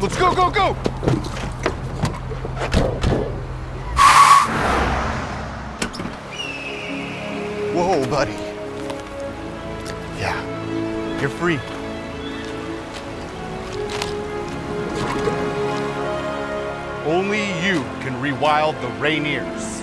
Let's go, go, go! Whoa, buddy. Yeah, you're free. Only you can rewild the Rainiers.